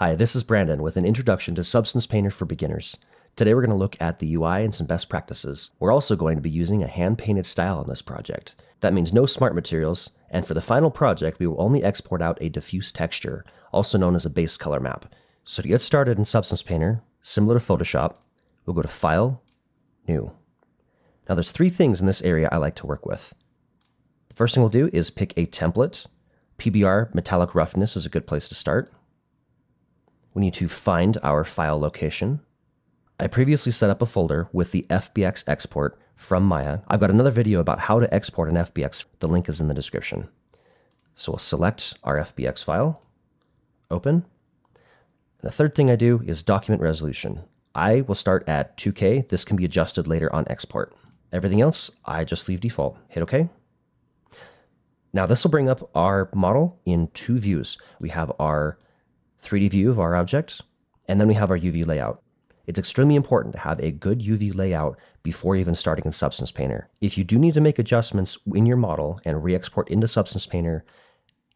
Hi, this is Brandon with an introduction to Substance Painter for beginners. Today we're going to look at the UI and some best practices. We're also going to be using a hand-painted style on this project. That means no smart materials, and for the final project we will only export out a diffuse texture, also known as a base color map. So to get started in Substance Painter, similar to Photoshop, we'll go to File, New. Now there's three things in this area I like to work with. The first thing we'll do is pick a template. PBR Metallic Roughness is a good place to start. We need to find our file location. I previously set up a folder with the FBX export from Maya. I've got another video about how to export an FBX. The link is in the description. So we'll select our FBX file, open. The third thing I do is document resolution. I will start at 2K. This can be adjusted later on export. Everything else, I just leave default. Hit OK. Now this will bring up our model in two views. We have our 3D view of our object, and then we have our UV layout. It's extremely important to have a good UV layout before even starting in Substance Painter. If you do need to make adjustments in your model and re-export into Substance Painter,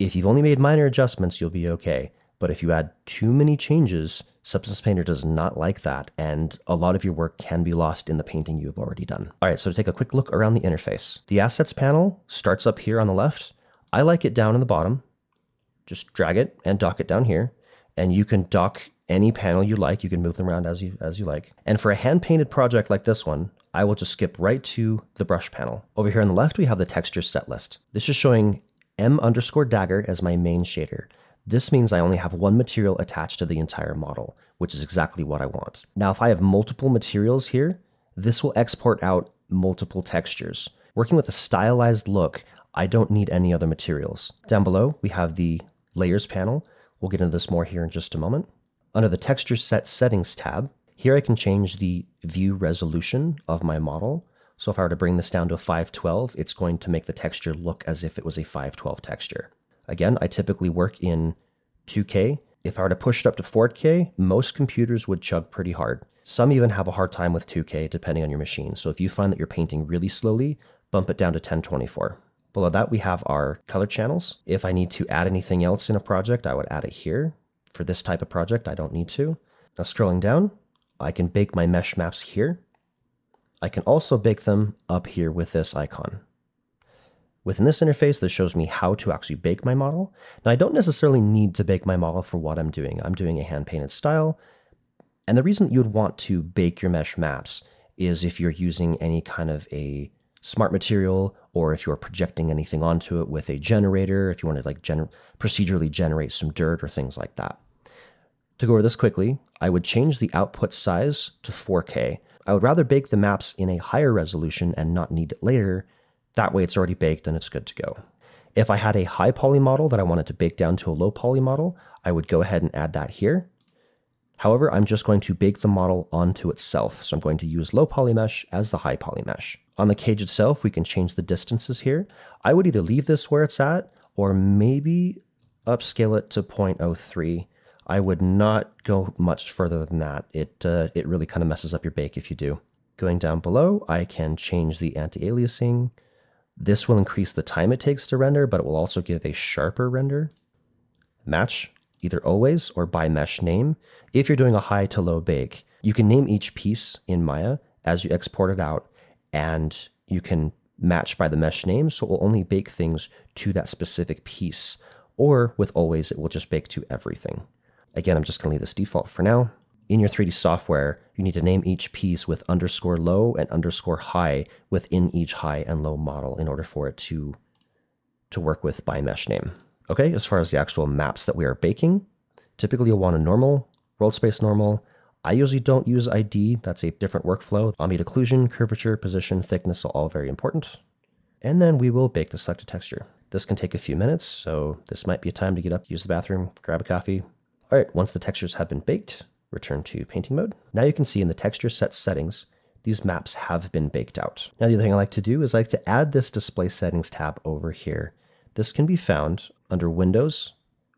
if you've only made minor adjustments, you'll be okay. But if you add too many changes, Substance Painter does not like that, and a lot of your work can be lost in the painting you've already done. All right, so to take a quick look around the interface. The Assets panel starts up here on the left. I like it down in the bottom. Just drag it and dock it down here and you can dock any panel you like. You can move them around as you as you like. And for a hand painted project like this one, I will just skip right to the brush panel. Over here on the left, we have the texture set list. This is showing M underscore dagger as my main shader. This means I only have one material attached to the entire model, which is exactly what I want. Now, if I have multiple materials here, this will export out multiple textures. Working with a stylized look, I don't need any other materials. Down below, we have the layers panel. We'll get into this more here in just a moment. Under the Texture Set Settings tab, here I can change the view resolution of my model. So if I were to bring this down to a 512, it's going to make the texture look as if it was a 512 texture. Again, I typically work in 2K. If I were to push it up to 4K, most computers would chug pretty hard. Some even have a hard time with 2K depending on your machine. So if you find that you're painting really slowly, bump it down to 1024. Below that, we have our color channels. If I need to add anything else in a project, I would add it here. For this type of project, I don't need to. Now scrolling down, I can bake my mesh maps here. I can also bake them up here with this icon. Within this interface, this shows me how to actually bake my model. Now, I don't necessarily need to bake my model for what I'm doing. I'm doing a hand-painted style. And the reason you'd want to bake your mesh maps is if you're using any kind of a smart material or if you're projecting anything onto it with a generator, if you want to like gener procedurally generate some dirt or things like that. To go over this quickly, I would change the output size to 4K. I would rather bake the maps in a higher resolution and not need it later. That way it's already baked and it's good to go. If I had a high poly model that I wanted to bake down to a low poly model, I would go ahead and add that here. However, I'm just going to bake the model onto itself. So I'm going to use low poly mesh as the high poly mesh. On the cage itself, we can change the distances here. I would either leave this where it's at or maybe upscale it to 0.03. I would not go much further than that. It, uh, it really kind of messes up your bake if you do. Going down below, I can change the anti-aliasing. This will increase the time it takes to render, but it will also give a sharper render. Match, either always or by mesh name. If you're doing a high to low bake, you can name each piece in Maya as you export it out and you can match by the mesh name, so it will only bake things to that specific piece. Or with always, it will just bake to everything. Again, I'm just going to leave this default for now. In your 3D software, you need to name each piece with underscore low and underscore high within each high and low model in order for it to, to work with by mesh name. Okay, as far as the actual maps that we are baking, typically you'll want a normal, world space normal, I usually don't use ID, that's a different workflow. Ambient occlusion, curvature, position, thickness are all very important. And then we will bake the selected texture. This can take a few minutes, so this might be a time to get up, use the bathroom, grab a coffee. All right, once the textures have been baked, return to painting mode. Now you can see in the texture set settings, these maps have been baked out. Now the other thing I like to do is I like to add this display settings tab over here. This can be found under Windows,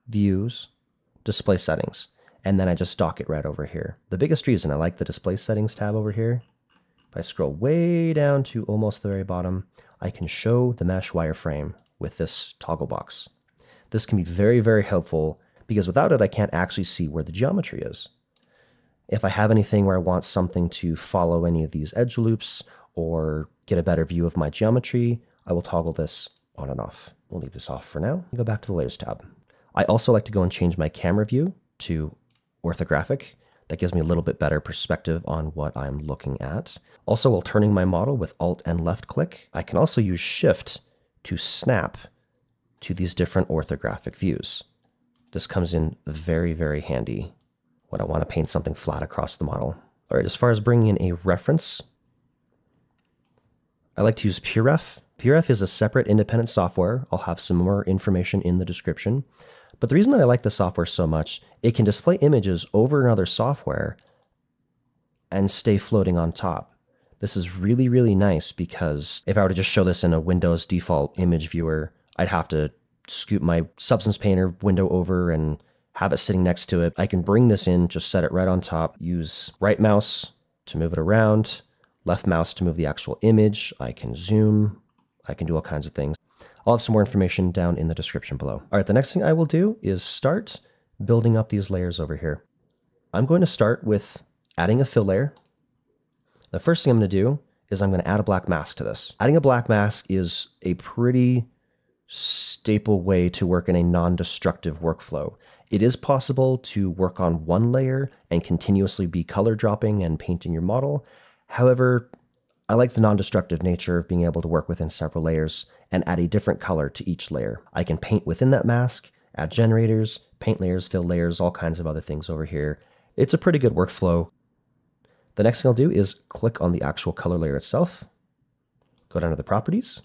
Views, Display Settings and then I just dock it right over here. The biggest reason I like the display settings tab over here, if I scroll way down to almost the very bottom, I can show the mesh wireframe with this toggle box. This can be very, very helpful because without it, I can't actually see where the geometry is. If I have anything where I want something to follow any of these edge loops or get a better view of my geometry, I will toggle this on and off. We'll leave this off for now go back to the Layers tab. I also like to go and change my camera view to orthographic. That gives me a little bit better perspective on what I'm looking at. Also, while turning my model with Alt and left click, I can also use Shift to snap to these different orthographic views. This comes in very, very handy when I want to paint something flat across the model. All right, as far as bringing in a reference, I like to use PureRef. PureRef is a separate independent software. I'll have some more information in the description. But the reason that I like the software so much, it can display images over another software and stay floating on top. This is really, really nice because if I were to just show this in a Windows default image viewer, I'd have to scoop my Substance Painter window over and have it sitting next to it. I can bring this in, just set it right on top, use right mouse to move it around, left mouse to move the actual image. I can zoom, I can do all kinds of things. I'll have some more information down in the description below. All right, the next thing I will do is start building up these layers over here. I'm going to start with adding a fill layer. The first thing I'm going to do is I'm going to add a black mask to this. Adding a black mask is a pretty staple way to work in a non-destructive workflow. It is possible to work on one layer and continuously be color dropping and painting your model. However, I like the non-destructive nature of being able to work within several layers and add a different color to each layer. I can paint within that mask, add generators, paint layers, fill layers, all kinds of other things over here. It's a pretty good workflow. The next thing I'll do is click on the actual color layer itself, go down to the properties.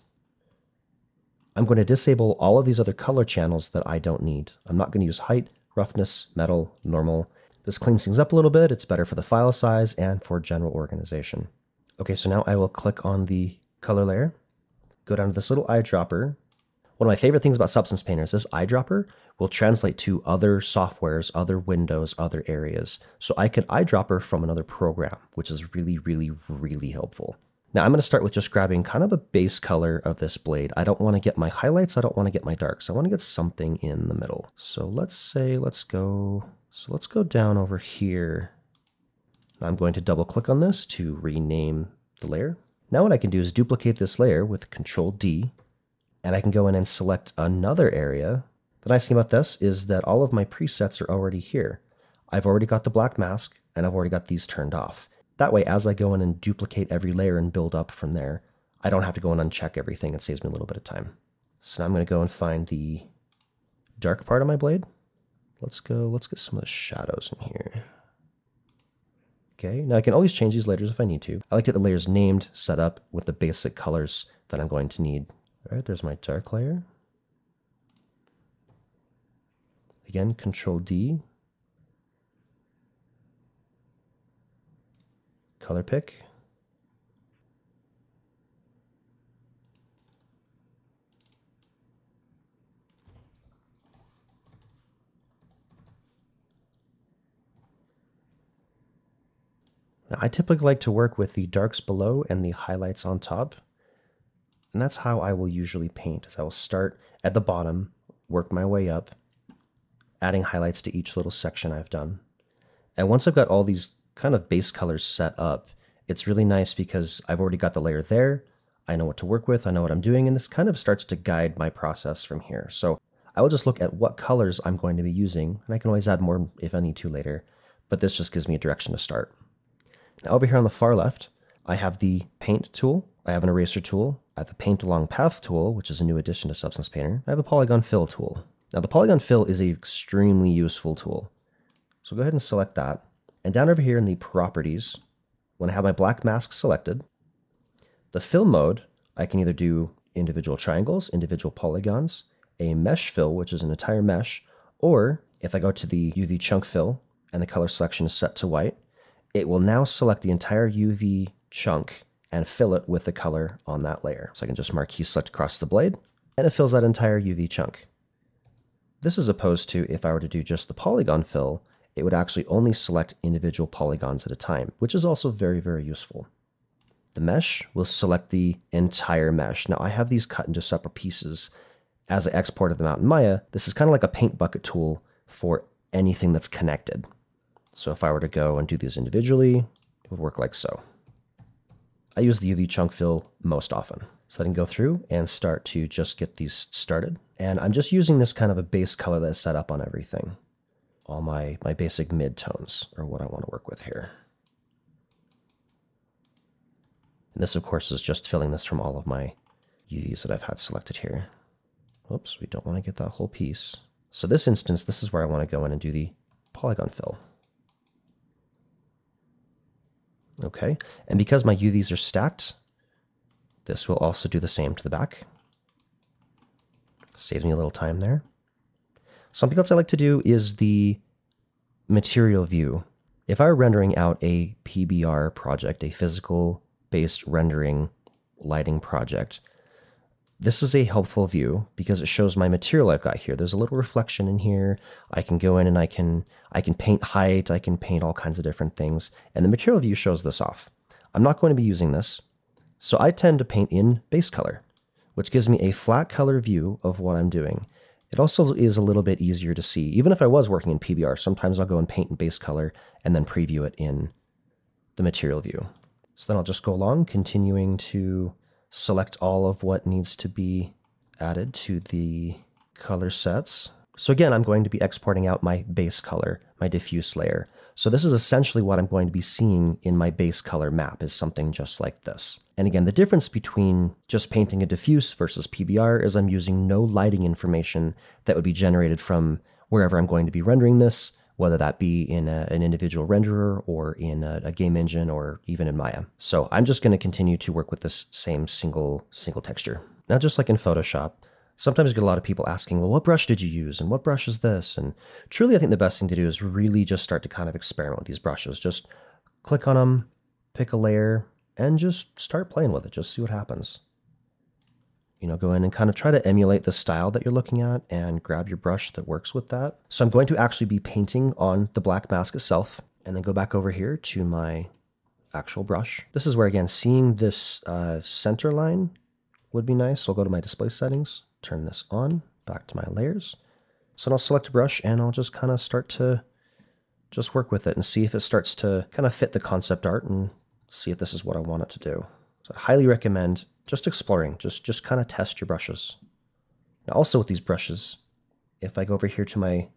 I'm going to disable all of these other color channels that I don't need. I'm not going to use height, roughness, metal, normal. This cleans things up a little bit. It's better for the file size and for general organization. Okay, so now I will click on the color layer, go down to this little eyedropper. One of my favorite things about Substance Painter is this eyedropper will translate to other softwares, other windows, other areas. So I can eyedropper from another program, which is really, really, really helpful. Now I'm going to start with just grabbing kind of a base color of this blade. I don't want to get my highlights. I don't want to get my darks. I want to get something in the middle. So let's say, let's go, so let's go down over here I'm going to double click on this to rename the layer. Now what I can do is duplicate this layer with Control D, and I can go in and select another area. The nice thing about this is that all of my presets are already here. I've already got the black mask, and I've already got these turned off. That way, as I go in and duplicate every layer and build up from there, I don't have to go and uncheck everything. It saves me a little bit of time. So now I'm going to go and find the dark part of my blade. Let's go, let's get some of the shadows in here. Okay, now I can always change these layers if I need to. I like to get the layers named, set up with the basic colors that I'm going to need. All right, there's my dark layer. Again, Control D. Color pick. Now, I typically like to work with the darks below and the highlights on top. And that's how I will usually paint, is I will start at the bottom, work my way up, adding highlights to each little section I've done. And once I've got all these kind of base colors set up, it's really nice because I've already got the layer there, I know what to work with, I know what I'm doing, and this kind of starts to guide my process from here. So I will just look at what colors I'm going to be using, and I can always add more if I need to later, but this just gives me a direction to start. Now over here on the far left, I have the paint tool, I have an eraser tool, I have a paint along path tool, which is a new addition to Substance Painter. I have a polygon fill tool. Now the polygon fill is an extremely useful tool. So go ahead and select that. And down over here in the properties, when I have my black mask selected, the fill mode, I can either do individual triangles, individual polygons, a mesh fill, which is an entire mesh, or if I go to the UV chunk fill and the color selection is set to white, it will now select the entire UV chunk and fill it with the color on that layer. So I can just marquee select across the blade, and it fills that entire UV chunk. This is opposed to if I were to do just the polygon fill, it would actually only select individual polygons at a time, which is also very, very useful. The mesh will select the entire mesh. Now I have these cut into separate pieces. As I exported them out in Maya, this is kind of like a paint bucket tool for anything that's connected. So if I were to go and do these individually, it would work like so. I use the UV chunk fill most often. So I can go through and start to just get these started. And I'm just using this kind of a base color that is set up on everything. All my, my basic mid-tones are what I want to work with here. And this, of course, is just filling this from all of my UVs that I've had selected here. Oops, we don't want to get that whole piece. So this instance, this is where I want to go in and do the polygon fill. Okay, and because my UVs are stacked, this will also do the same to the back. Saves me a little time there. Something else I like to do is the material view. If I were rendering out a PBR project, a physical based rendering lighting project, this is a helpful view because it shows my material I've got here. There's a little reflection in here. I can go in and I can I can paint height, I can paint all kinds of different things, and the material view shows this off. I'm not going to be using this, so I tend to paint in base color, which gives me a flat color view of what I'm doing. It also is a little bit easier to see. Even if I was working in PBR, sometimes I'll go and paint in base color and then preview it in the material view. So then I'll just go along, continuing to select all of what needs to be added to the color sets. So again, I'm going to be exporting out my base color, my diffuse layer. So this is essentially what I'm going to be seeing in my base color map is something just like this. And again, the difference between just painting a diffuse versus PBR is I'm using no lighting information that would be generated from wherever I'm going to be rendering this, whether that be in a, an individual renderer or in a, a, game engine or even in Maya. So I'm just going to continue to work with this same single single texture. Now, just like in Photoshop, sometimes you get a lot of people asking, well, what brush did you use? And what brush is this? And truly, I think the best thing to do is really just start to kind of experiment with these brushes. Just click on them, pick a layer, and just start playing with it. Just see what happens you know, go in and kind of try to emulate the style that you're looking at and grab your brush that works with that. So I'm going to actually be painting on the black mask itself and then go back over here to my actual brush. This is where, again, seeing this uh, center line would be nice. So I'll go to my display settings, turn this on, back to my layers. So I'll select a brush and I'll just kind of start to just work with it and see if it starts to kind of fit the concept art and see if this is what I want it to do. So I highly recommend just exploring, just, just kind of test your brushes. Now also with these brushes, if I go over here to my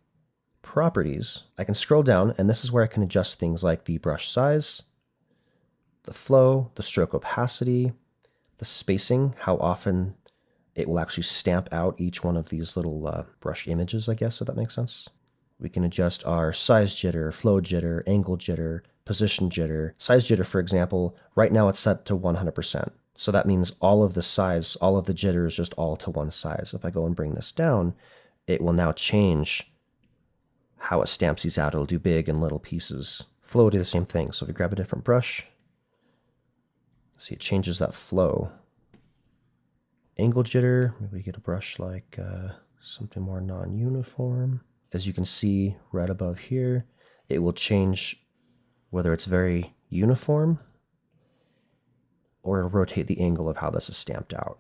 properties, I can scroll down and this is where I can adjust things like the brush size, the flow, the stroke opacity, the spacing, how often it will actually stamp out each one of these little uh, brush images, I guess, if that makes sense. We can adjust our size jitter, flow jitter, angle jitter, position jitter. Size jitter, for example, right now it's set to 100%. So that means all of the size, all of the jitter is just all to one size. If I go and bring this down, it will now change how it stamps these out. It'll do big and little pieces. Flow will do the same thing. So if we grab a different brush, see it changes that flow. Angle jitter, maybe get a brush like uh, something more non-uniform. As you can see right above here, it will change whether it's very uniform or rotate the angle of how this is stamped out.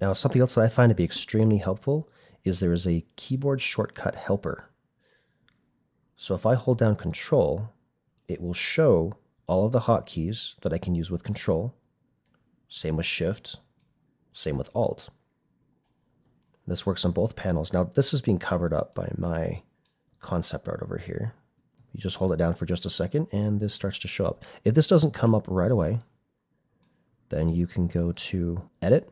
Now, something else that I find to be extremely helpful is there is a keyboard shortcut helper. So if I hold down Control, it will show all of the hotkeys that I can use with Control. Same with Shift, same with Alt. This works on both panels. Now, this is being covered up by my concept art over here. You just hold it down for just a second, and this starts to show up. If this doesn't come up right away, then you can go to Edit,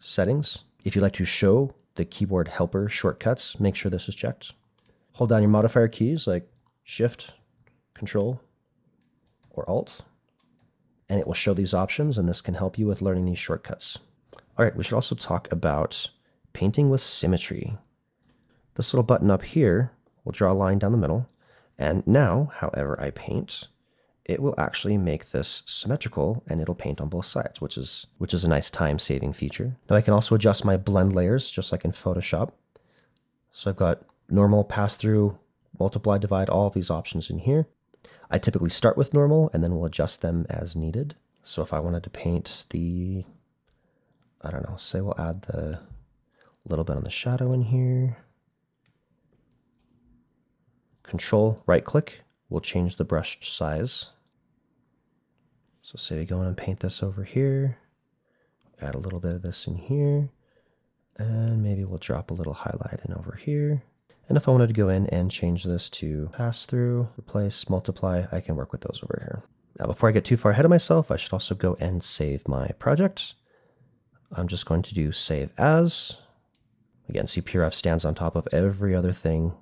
Settings. If you'd like to show the keyboard helper shortcuts, make sure this is checked. Hold down your modifier keys like Shift, Control, or Alt, and it will show these options, and this can help you with learning these shortcuts. All right, we should also talk about painting with symmetry. This little button up here will draw a line down the middle, and now, however I paint, it will actually make this symmetrical and it'll paint on both sides, which is which is a nice time saving feature. Now I can also adjust my blend layers just like in Photoshop. So I've got normal, pass through, multiply, divide, all these options in here. I typically start with normal and then we'll adjust them as needed. So if I wanted to paint the, I don't know, say we'll add the little bit on the shadow in here. control right click We'll change the brush size. So say we go in and paint this over here, add a little bit of this in here, and maybe we'll drop a little highlight in over here. And if I wanted to go in and change this to pass through, replace, multiply, I can work with those over here. Now, before I get too far ahead of myself, I should also go and save my project. I'm just going to do save as. Again, PureRef stands on top of every other thing,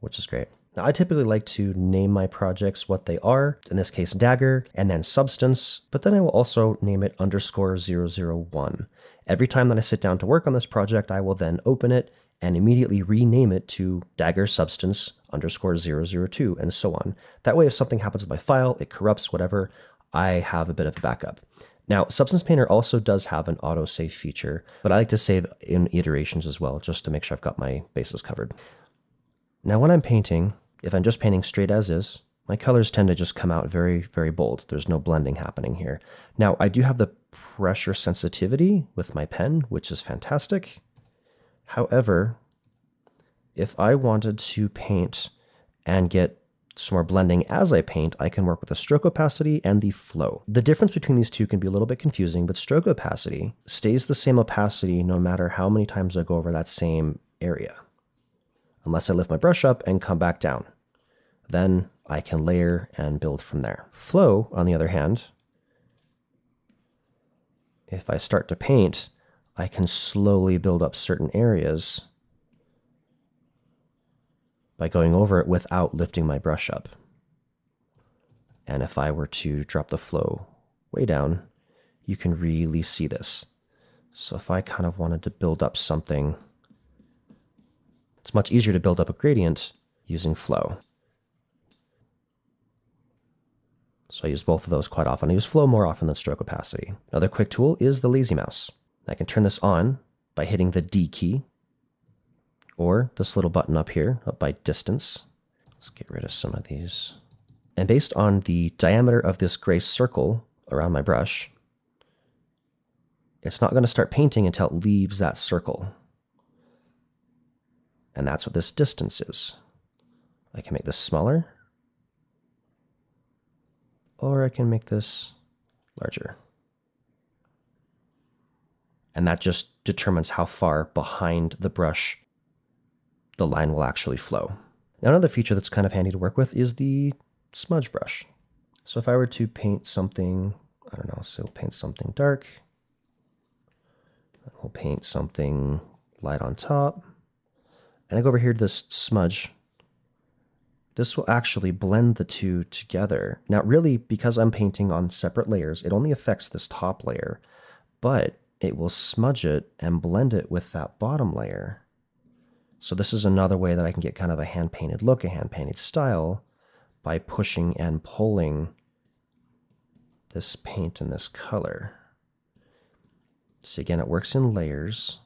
which is great. Now, I typically like to name my projects what they are, in this case, Dagger, and then Substance, but then I will also name it underscore 001. Every time that I sit down to work on this project, I will then open it and immediately rename it to dagger substance underscore 002 and so on. That way, if something happens with my file, it corrupts, whatever, I have a bit of a backup. Now, Substance Painter also does have an autosave feature, but I like to save in iterations as well, just to make sure I've got my bases covered. Now, when I'm painting, if I'm just painting straight as is, my colors tend to just come out very, very bold. There's no blending happening here. Now, I do have the pressure sensitivity with my pen, which is fantastic. However, if I wanted to paint and get some more blending as I paint, I can work with the stroke opacity and the flow. The difference between these two can be a little bit confusing, but stroke opacity stays the same opacity no matter how many times I go over that same area, unless I lift my brush up and come back down. Then I can layer and build from there. Flow, on the other hand, if I start to paint, I can slowly build up certain areas by going over it without lifting my brush up. And if I were to drop the flow way down, you can really see this. So if I kind of wanted to build up something, it's much easier to build up a gradient using flow. So I use both of those quite often. I use flow more often than stroke opacity. Another quick tool is the lazy mouse. I can turn this on by hitting the D key or this little button up here, up by distance. Let's get rid of some of these. And based on the diameter of this gray circle around my brush, it's not going to start painting until it leaves that circle. And that's what this distance is. I can make this smaller, or I can make this larger and that just determines how far behind the brush the line will actually flow. Now another feature that's kind of handy to work with is the smudge brush. So if I were to paint something, I don't know, so we'll paint something dark, we'll paint something light on top, and I go over here to this smudge, this will actually blend the two together. Now really, because I'm painting on separate layers, it only affects this top layer, but it will smudge it and blend it with that bottom layer. So this is another way that I can get kind of a hand-painted look, a hand-painted style, by pushing and pulling this paint and this color. So again, it works in layers.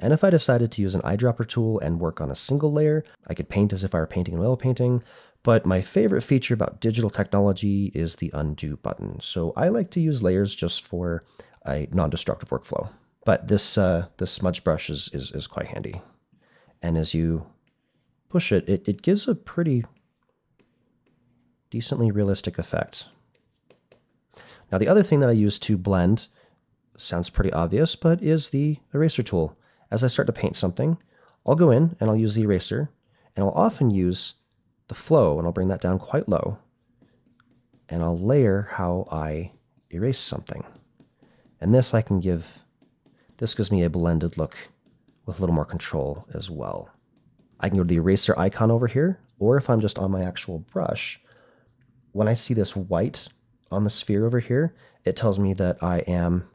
And if I decided to use an eyedropper tool and work on a single layer, I could paint as if I were painting an oil painting. But my favorite feature about digital technology is the undo button. So I like to use layers just for a non-destructive workflow. But this uh, this smudge brush is, is, is quite handy. And as you push it, it, it gives a pretty decently realistic effect. Now the other thing that I use to blend, sounds pretty obvious, but is the eraser tool. As I start to paint something, I'll go in and I'll use the eraser, and I'll often use the flow, and I'll bring that down quite low, and I'll layer how I erase something. And this I can give, this gives me a blended look with a little more control as well. I can go to the eraser icon over here, or if I'm just on my actual brush, when I see this white on the sphere over here, it tells me that I am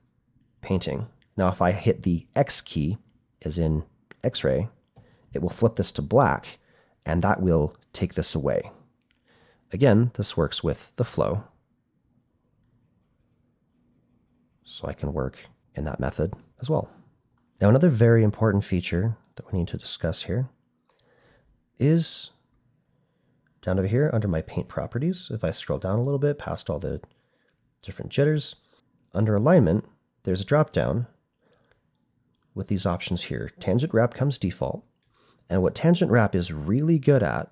painting. Now if I hit the X key, as in X-ray, it will flip this to black, and that will take this away. Again, this works with the flow. so I can work in that method as well. Now, another very important feature that we need to discuss here is down over here under my paint properties. If I scroll down a little bit past all the different jitters, under alignment, there's a drop down with these options here. Tangent wrap comes default. And what tangent wrap is really good at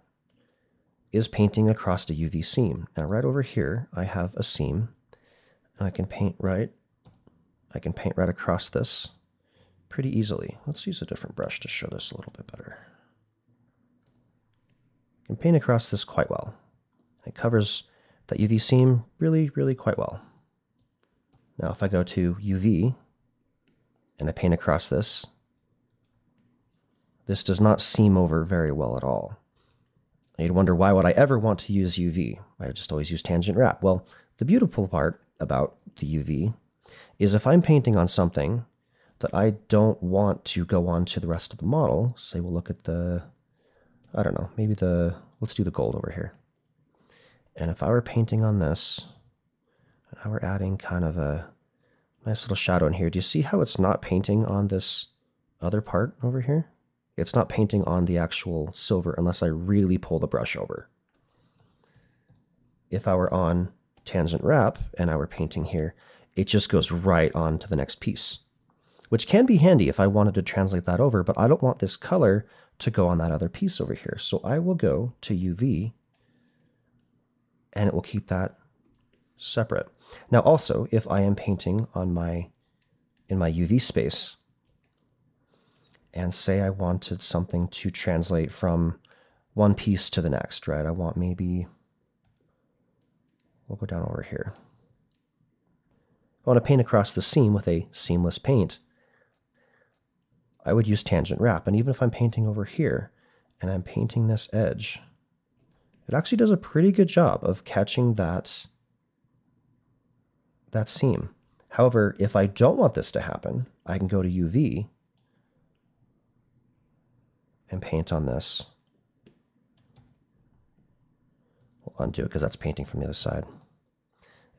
is painting across a UV seam. Now right over here, I have a seam and I can paint right, I can paint right across this pretty easily. Let's use a different brush to show this a little bit better. I can paint across this quite well. It covers that UV seam really, really quite well. Now if I go to UV and I paint across this, this does not seam over very well at all. You'd wonder why would I ever want to use UV? I just always use tangent wrap. Well, the beautiful part about the UV is if I'm painting on something that I don't want to go on to the rest of the model, say we'll look at the, I don't know, maybe the, let's do the gold over here. And if I were painting on this, and I were adding kind of a nice little shadow in here, do you see how it's not painting on this other part over here? It's not painting on the actual silver unless I really pull the brush over. If I were on tangent wrap and I were painting here, it just goes right on to the next piece, which can be handy if I wanted to translate that over, but I don't want this color to go on that other piece over here. So I will go to UV and it will keep that separate. Now also, if I am painting on my in my UV space, and say I wanted something to translate from one piece to the next, right? I want maybe, we'll go down over here. I want to paint across the seam with a seamless paint. I would use tangent wrap. And even if I'm painting over here and I'm painting this edge, it actually does a pretty good job of catching that, that seam. However, if I don't want this to happen, I can go to UV and paint on this. We'll undo it because that's painting from the other side.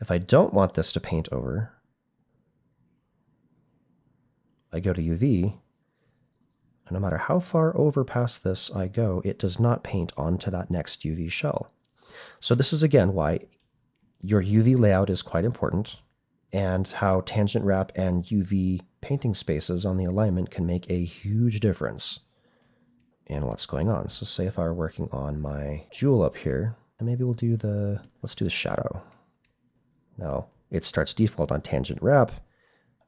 If I don't want this to paint over, I go to UV, and no matter how far over past this I go, it does not paint onto that next UV shell. So this is again why your UV layout is quite important and how tangent wrap and UV painting spaces on the alignment can make a huge difference in what's going on. So say if I were working on my jewel up here, and maybe we'll do the, let's do the shadow. Now it starts default on tangent wrap,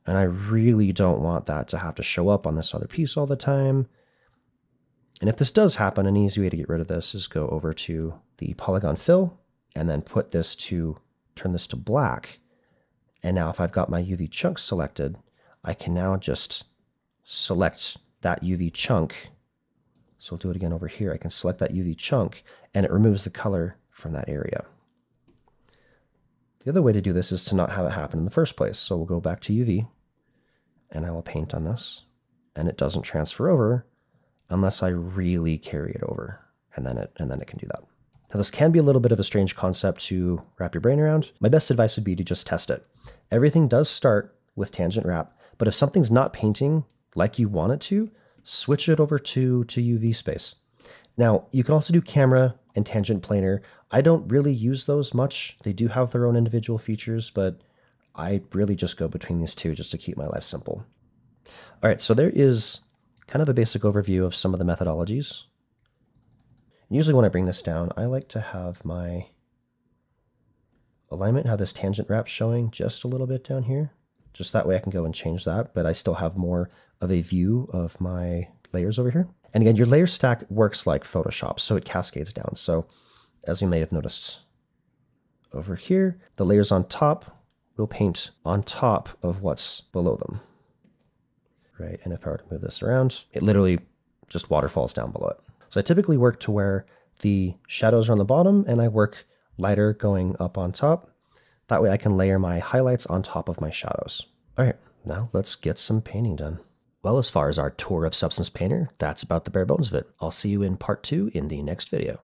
and I really don't want that to have to show up on this other piece all the time. And if this does happen, an easy way to get rid of this is go over to the polygon fill and then put this to, turn this to black. And now if I've got my UV chunk selected, I can now just select that UV chunk so we'll do it again over here. I can select that UV chunk and it removes the color from that area. The other way to do this is to not have it happen in the first place. So we'll go back to UV and I will paint on this and it doesn't transfer over unless I really carry it over and then it, and then it can do that. Now this can be a little bit of a strange concept to wrap your brain around. My best advice would be to just test it. Everything does start with tangent wrap, but if something's not painting like you want it to, switch it over to, to UV space. Now, you can also do camera and tangent planar. I don't really use those much. They do have their own individual features, but I really just go between these two just to keep my life simple. All right, so there is kind of a basic overview of some of the methodologies. Usually when I bring this down, I like to have my alignment, have this tangent wrap showing just a little bit down here. Just that way I can go and change that, but I still have more of a view of my layers over here. And again, your layer stack works like Photoshop, so it cascades down. So as you may have noticed over here, the layers on top will paint on top of what's below them. Right, and if I were to move this around, it literally just waterfalls down below it. So I typically work to where the shadows are on the bottom and I work lighter going up on top. That way I can layer my highlights on top of my shadows. All right, now let's get some painting done. Well, as far as our tour of Substance Painter, that's about the bare bones of it. I'll see you in part two in the next video.